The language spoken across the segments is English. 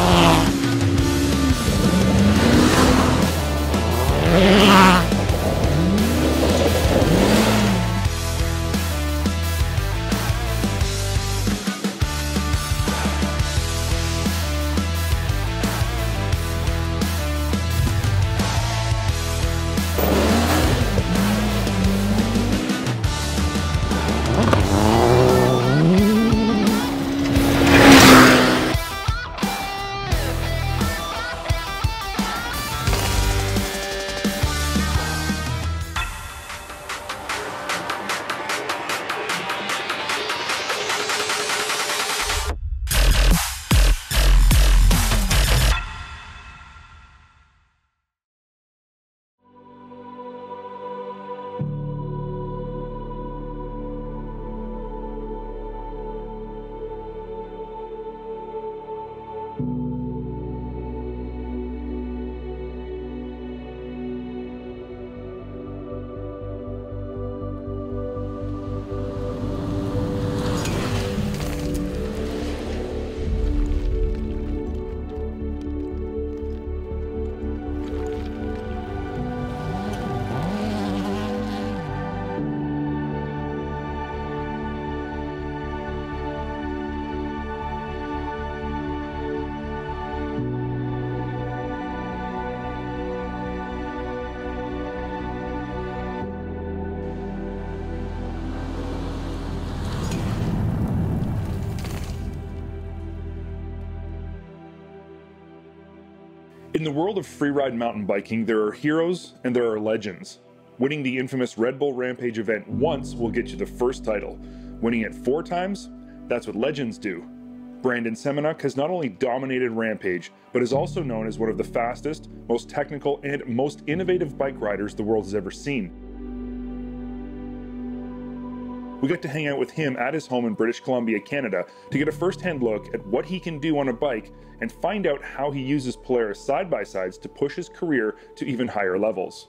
Yeah. In the world of freeride mountain biking, there are heroes and there are legends. Winning the infamous Red Bull Rampage event once will get you the first title. Winning it four times? That's what legends do. Brandon Semenuk has not only dominated Rampage, but is also known as one of the fastest, most technical, and most innovative bike riders the world has ever seen. We got to hang out with him at his home in British Columbia, Canada, to get a first hand look at what he can do on a bike and find out how he uses Polaris side by sides to push his career to even higher levels.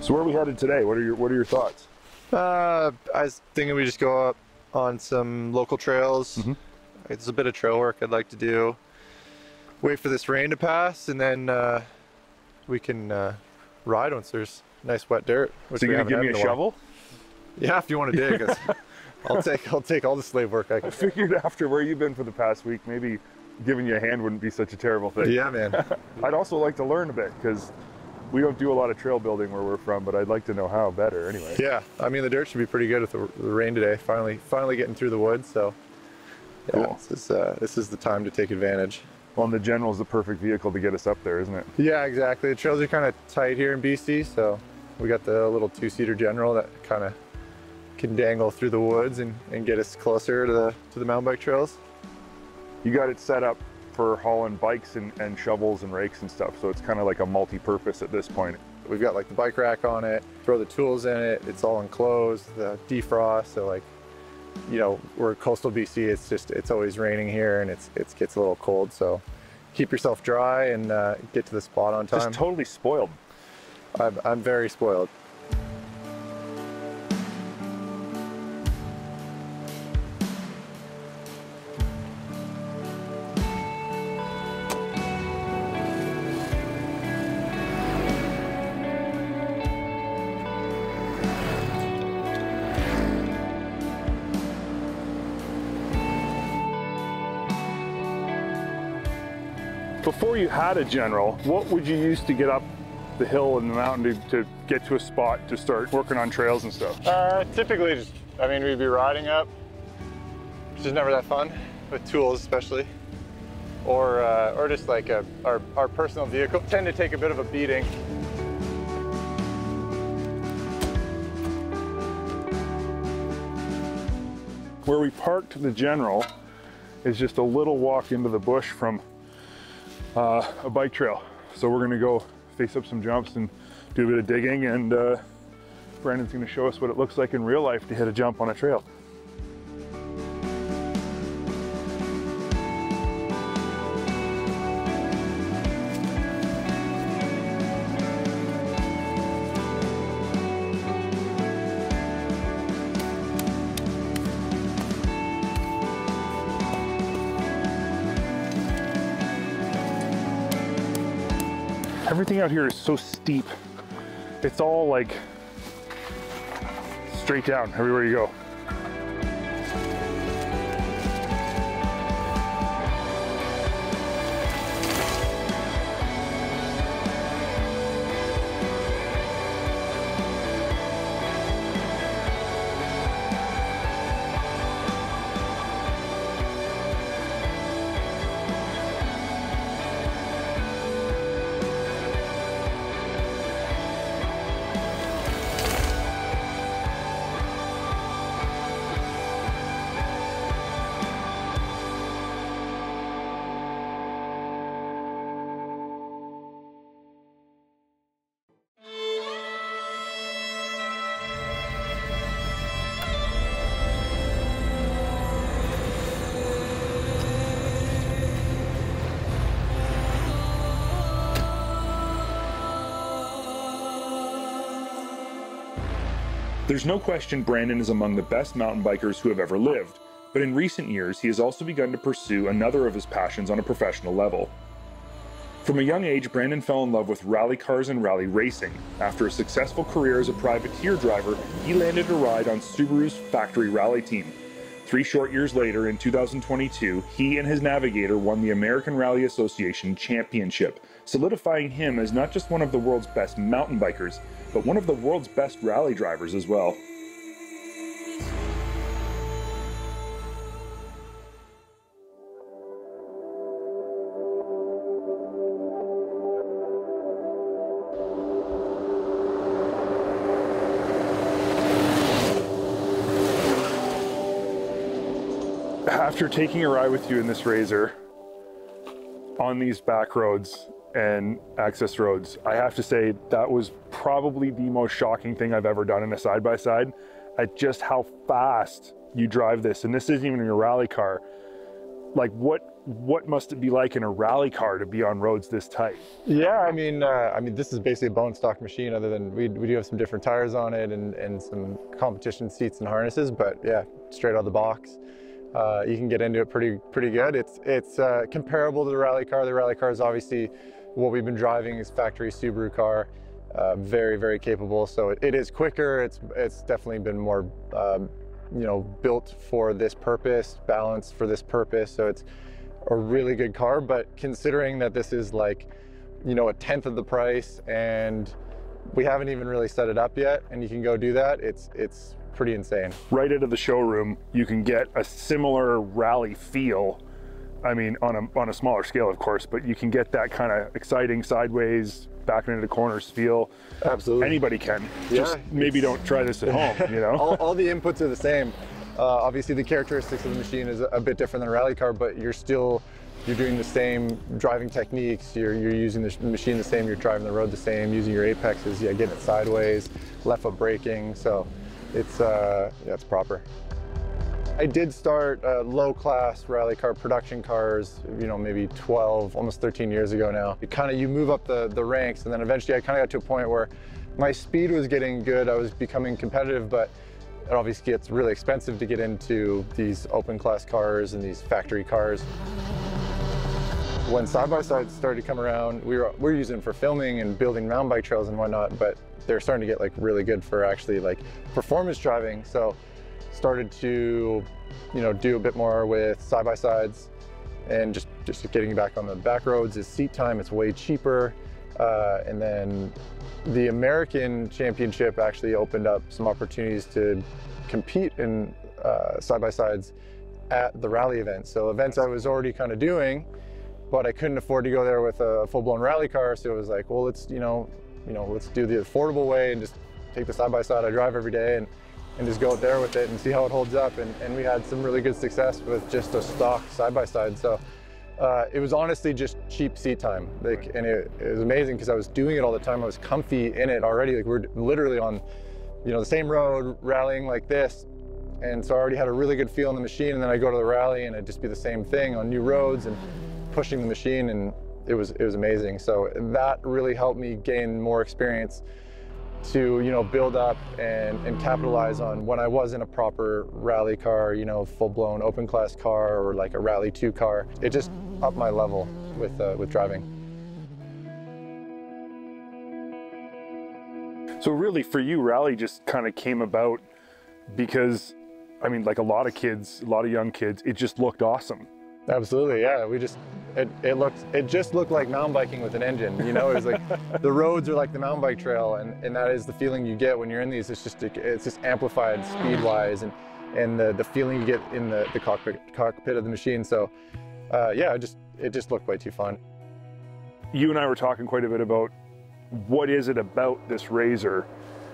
So where are we headed today? What are your What are your thoughts? Uh, I was thinking we just go up on some local trails. Mhm. It's a bit of trail work I'd like to do. Wait for this rain to pass, and then uh, we can uh, ride once there's nice wet dirt. which So you're gonna give me a shovel? Yeah, if you want to dig, I'll take I'll take all the slave work I I figured after where you've been for the past week, maybe giving you a hand wouldn't be such a terrible thing. Yeah, man. I'd also like to learn a bit because we don't do a lot of trail building where we're from, but I'd like to know how better anyway. Yeah, I mean the dirt should be pretty good with the, the rain today. Finally, finally getting through the woods. So, yeah, Cool. this is uh, this is the time to take advantage. Well, and the General's the perfect vehicle to get us up there, isn't it? Yeah, exactly. The trails are kind of tight here in BC, so we got the little two-seater General that kind of can dangle through the woods and, and get us closer to the to the mountain bike trails. You got it set up for hauling bikes and, and shovels and rakes and stuff, so it's kind of like a multi-purpose at this point. We've got like the bike rack on it, throw the tools in it. It's all enclosed, the defrost. So like, you know, we're coastal BC. It's just it's always raining here, and it's it gets a little cold. So keep yourself dry and uh, get to the spot on time. Just totally spoiled. I'm, I'm very spoiled. Before you had a General, what would you use to get up the hill and the mountain to, to get to a spot to start working on trails and stuff? Uh, typically, just, I mean, we'd be riding up, which is never that fun, with tools especially, or uh, or just like a, our our personal vehicle tend to take a bit of a beating. Where we parked the General is just a little walk into the bush from uh, a bike trail. So we're gonna go face up some jumps and do a bit of digging and uh, Brandon's gonna show us what it looks like in real life to hit a jump on a trail. Everything out here is so steep. It's all like straight down everywhere you go. There's no question Brandon is among the best mountain bikers who have ever lived, but in recent years he has also begun to pursue another of his passions on a professional level. From a young age, Brandon fell in love with rally cars and rally racing. After a successful career as a privateer driver, he landed a ride on Subaru's factory rally team. Three short years later, in 2022, he and his navigator won the American Rally Association Championship, solidifying him as not just one of the world's best mountain bikers, but one of the world's best rally drivers as well. After taking a ride with you in this RZR on these back roads and access roads. I have to say that was probably the most shocking thing I've ever done in a side-by-side -side, at just how fast you drive this. And this isn't even your rally car. Like what what must it be like in a rally car to be on roads this tight? Yeah, I mean, uh, I mean, this is basically a bone stock machine. Other than we, we do have some different tires on it and, and some competition seats and harnesses, but yeah, straight out of the box. Uh, you can get into it pretty pretty good. It's it's uh, comparable to the rally car. The rally car is obviously what we've been driving is factory Subaru car, uh, very, very capable. So it, it is quicker. It's, it's definitely been more, um, you know, built for this purpose, balanced for this purpose. So it's a really good car, but considering that this is like, you know, a tenth of the price and we haven't even really set it up yet and you can go do that, it's, it's pretty insane. Right out of the showroom, you can get a similar rally feel I mean, on a, on a smaller scale, of course, but you can get that kind of exciting sideways, backing into the corners feel. Absolutely. Anybody can. Yeah, Just maybe don't try this at home, you know? all, all, the inputs are the same. Uh, obviously, the characteristics of the machine is a bit different than a rally car, but you're still, you're doing the same driving techniques. You're, you're using the machine the same, you're driving the road the same, using your apexes, yeah, getting it sideways, left foot braking. So it's, uh, yeah, it's proper. I did start uh, low class rally car production cars, you know, maybe 12, almost 13 years ago now. You kind of, you move up the, the ranks and then eventually I kind of got to a point where my speed was getting good. I was becoming competitive, but it obviously gets really expensive to get into these open class cars and these factory cars. When side-by-sides started to come around, we were, we were using for filming and building mountain bike trails and whatnot, but they're starting to get like really good for actually like performance driving. So started to, you know, do a bit more with side-by-sides and just, just getting back on the back roads is seat time. It's way cheaper. Uh, and then the American Championship actually opened up some opportunities to compete in uh, side-by-sides at the rally event. So events I was already kind of doing, but I couldn't afford to go there with a full-blown rally car. So it was like, well, let's, you know, you know, let's do the affordable way and just take the side-by-side -side I drive every day and and just go out there with it and see how it holds up. And, and we had some really good success with just a stock side-by-side. So uh, it was honestly just cheap seat time. Like, and it, it was amazing because I was doing it all the time. I was comfy in it already. Like we're literally on, you know, the same road rallying like this. And so I already had a really good feel in the machine. And then I go to the rally and it'd just be the same thing on new roads and pushing the machine. And it was, it was amazing. So that really helped me gain more experience to you know build up and, and capitalize on when I was in a proper rally car, you know, full-blown open class car or like a rally two car. It just upped my level with uh, with driving. So really for you, rally just kind of came about because, I mean, like a lot of kids, a lot of young kids, it just looked awesome. Absolutely, yeah. We just it, it looked it just looked like mountain biking with an engine. You know, it was like the roads are like the mountain bike trail, and, and that is the feeling you get when you're in these. It's just it's just amplified speed wise, and and the, the feeling you get in the, the cockpit cockpit of the machine. So uh, yeah, it just it just looked way too fun. You and I were talking quite a bit about what is it about this RZR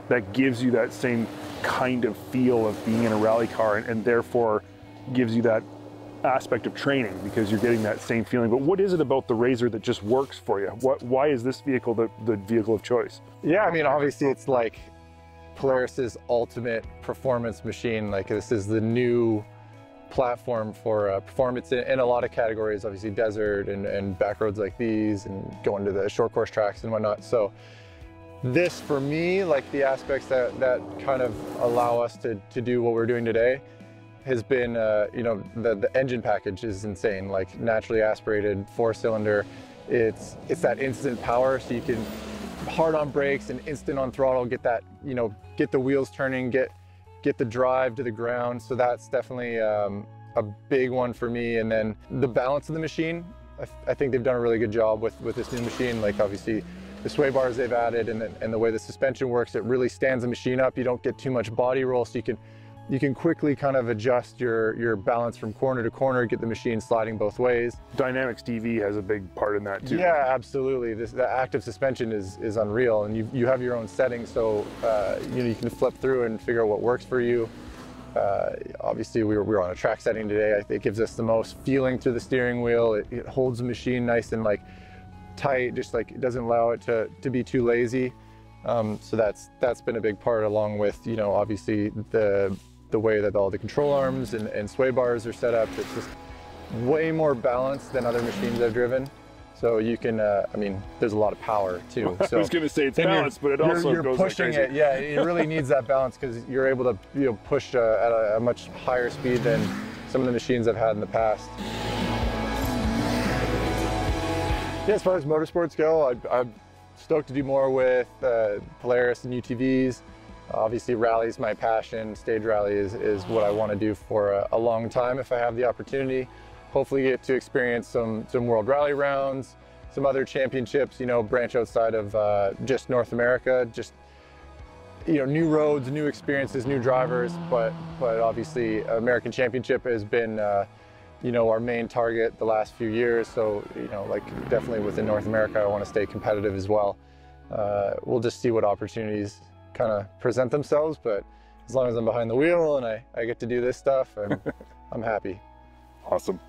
that gives you that same kind of feel of being in a rally car and, and therefore gives you that aspect of training because you're getting that same feeling. But what is it about the RZR that just works for you? What, why is this vehicle the, the vehicle of choice? Yeah, I mean, obviously it's like Polaris's ultimate performance machine. Like this is the new platform for uh, performance in, in, a lot of categories, obviously desert and, and back roads like these and going to the short course tracks and whatnot. So this for me, like the aspects that, that kind of allow us to, to do what we're doing today has been, uh, you know, the, the engine package is insane, like naturally aspirated four cylinder. It's, it's that instant power so you can hard on brakes and instant on throttle, get that, you know, get the wheels turning, get get the drive to the ground. So that's definitely um, a big one for me. And then the balance of the machine, I, I, think they've done a really good job with, with this new machine. Like obviously the sway bars they've added and the, and the way the suspension works, it really stands the machine up. You don't get too much body roll so you can you can quickly kind of adjust your, your balance from corner to corner, get the machine sliding both ways. Dynamix DV has a big part in that too. Yeah, absolutely. This, the active suspension is, is unreal and you, you have your own settings so uh, you, know, you can flip through and figure out what works for you. Uh, obviously we were, we were on a track setting today. I think it gives us the most feeling through the steering wheel. It, it holds the machine nice and like tight, just like it doesn't allow it to, to be too lazy. Um, so that's that's been a big part along with you know obviously the the way that all the control arms and, and sway bars are set up. It's just way more balanced than other machines I've driven. So you can, uh, I mean, there's a lot of power too. So I was going to say it's balanced, but it also you're, goes pushing like it. Yeah, it really needs that balance because you're able to you know push uh, at a, a, much higher speed than some of the machines I've had in the past. Yeah, as far as motorsports go, I, I'm stoked to do more with uh, Polaris and UTVs. Obviously rally is my passion. Stage rally is, is what I want to do for a, a, long time if I have the opportunity. Hopefully get to experience some, some world rally rounds, some other championships, you know, branch outside of uh, just North America, just, you know, new roads, new experiences, new drivers, but, but obviously American Championship has been, uh, you know, our main target the last few years. So, you know, like definitely within North America, I want to stay competitive as well. Uh, we'll just see what opportunities kind of present themselves, but as long as I'm behind the wheel and I, I get to do this stuff, I'm, I'm happy. Awesome.